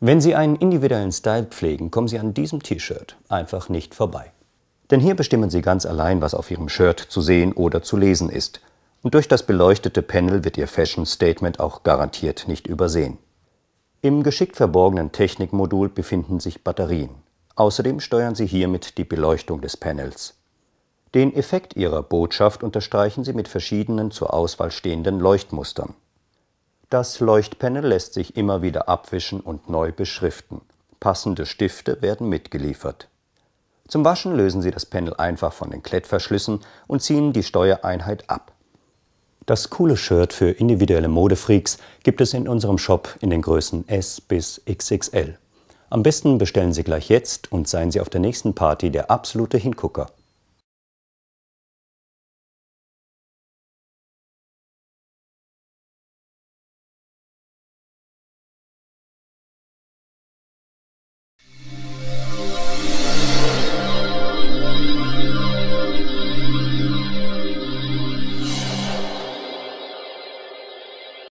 Wenn Sie einen individuellen Style pflegen, kommen Sie an diesem T-Shirt einfach nicht vorbei. Denn hier bestimmen Sie ganz allein, was auf Ihrem Shirt zu sehen oder zu lesen ist. Und durch das beleuchtete Panel wird Ihr Fashion Statement auch garantiert nicht übersehen. Im geschickt verborgenen Technikmodul befinden sich Batterien. Außerdem steuern Sie hiermit die Beleuchtung des Panels. Den Effekt Ihrer Botschaft unterstreichen Sie mit verschiedenen zur Auswahl stehenden Leuchtmustern. Das Leuchtpanel lässt sich immer wieder abwischen und neu beschriften. Passende Stifte werden mitgeliefert. Zum Waschen lösen Sie das Panel einfach von den Klettverschlüssen und ziehen die Steuereinheit ab. Das coole Shirt für individuelle Modefreaks gibt es in unserem Shop in den Größen S bis XXL. Am besten bestellen Sie gleich jetzt und seien Sie auf der nächsten Party der absolute Hingucker.